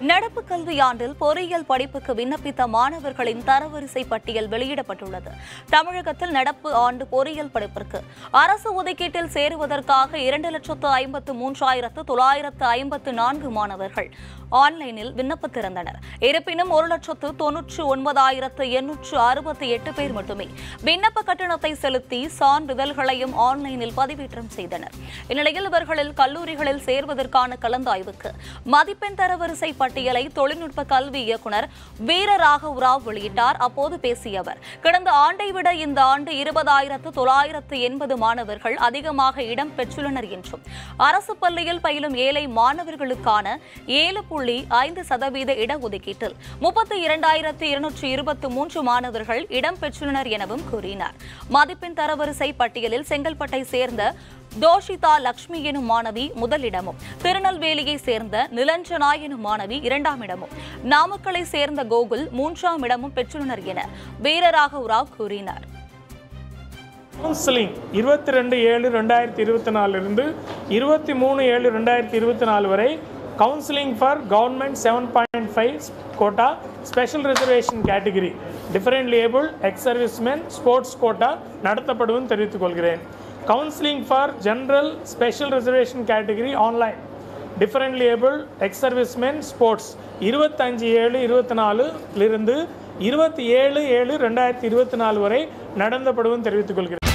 நடப்பு கல்வியாண்டில் பொறியியல் படிப்புக்கு விண்ணப்பித்த மாணவர்களின் தரவரிசை பட்டியல் வெளியிடப்பட்டுள்ளது. தமிழகத்தில் நடப்பு ஆண்டு பொறியியல் படிப்பிற்கு அரசு ஒதுக்கீட்டில் சேருவதற்காக இரண்டு லட்சத்து ஐம்பத்து மூன்றாயிரத்து தொள்ளாயிரத்து ஐம்பத்து நான்கு மாணவர்கள் ஆன்லைனில் விண்ணப்பித்திருந்தனர் இருப்பினும் ஒரு லட்சத்து தொன்னூற்று ஒன்பதாயிரத்து எண்ணூற்று அறுபத்தி எட்டு பேர் மட்டுமே விண்ணப்ப கட்டணத்தை செலுத்தி சான்றிதழ்களையும் ஆன்லைனில் பதிவேற்றம் செய்தனர். இந்நிலையில் இவர்களில் கல்லூரிகளில் சேர்வதற்கான கலந்தாய்வுக்கு மதிப்பெண் தரவரிசை பட்டியலை தொழில்நுட்ப கல்வி இயக்குனர் வீர ராகவ் ராவ் வெளியிட்டார். அப்போது பேசிய அவர் கடந்த ஆண்டை விட இந்த ஆண்டு இருபதாயிரத்து தொள்ளாயிரத்து எண்பது மாணவர்கள் அதிகமாக இடம் பெற்றுள்ளனர் என்றும் அரசு பள்ளியில் பயிலும் ஏழை மாணவர்களுக்கான ஏழு புள்ளி ஐந்து சதவீத இடஒதுக்கீட்டில் முப்பத்தி இரண்டாயிரத்து இருநூற்று இருபத்தி மூன்று மாணவர்கள் இடம் பெற்றுள்ளனர் எனவும் கூறினார். மதிப்பெண் தரவரிசை பட்டியலில் செங்கல்பட்டை சேர்ந்த தோஷிதா லக்ஷ்மி எனும் மாணவி முதலிடமும். திருநெல்வேலியை சேர்ந்த நிலஞ்சனா எனும் மாணவி இரண்டாம் இடமும் நாமக்கலை சேர்ந்த கோகுல் மூன்றாம் இடமும் பெற்றுள்ளனர் என வீரராகவ் ராவ் கூறினார். கவுன்சிலிங் இருபத்தி ரெண்டு ஏழு ரெண்டாயிரத்தி இருபத்தி நாலுலேருந்து இருபத்தி மூணு ஏழு ரெண்டாயிரத்தி இருபத்தி நாலு வரை counselling for government seven point five quota special reservation category differently able ex servicemen sports quota நடத்தப்படுவதும் தெரிவித்துக் கொள்கிறேன். Counselling for general special reservation category online differently able ex servicemen sports இருபத்தஞ்சு ஏழு இருபத்தி நாலுலிருந்து இருபத்தி ஏழு ஏழு ரெண்டாயிரத்தி இருபத்தி நாலு வரை நடத்தப்படும் தெரிவித்துக் கொள்கிறேன்.